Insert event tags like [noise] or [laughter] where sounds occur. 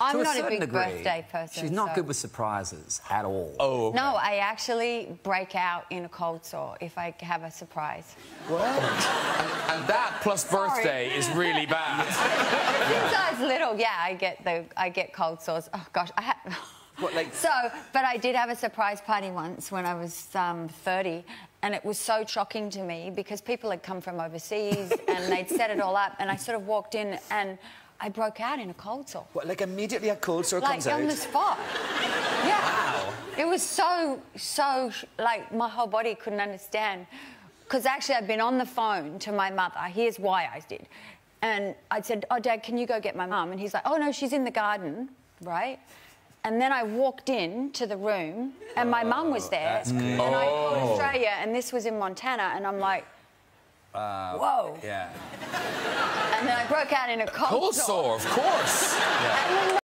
I'm to not a certain big degree, birthday person, She's not so- good with surprises at all. Oh, okay. No, I actually break out in a cold sore if I have a surprise. And that plus birthday is really [laughs] bad. Since I was little, yeah, I get the I get cold sores. Oh gosh, I had. [laughs] What, like- So, but I did have a surprise party once when I was um, 30, and it was so shocking to me because people had come from overseas and they'd set it all up, and I sort of walked in and I broke out in a cold sore, What, like immediately a cold sore like comes on out? the spot. Yeah. Wow. It was so so like my whole body couldn't understand because actually I'd been on the phone to my mother. Here's why I did, and I said, "Oh, Dad, can you go get my mum?" And he's like, "Oh no, she's in the garden, right?" And then I walked in to the room, and my mum was oh, there, and I called oh. Australia, and this was in Montana, and I'm like, "Whoa!" Yeah. Broke out in a cold, Cold sore, of course. [laughs] Then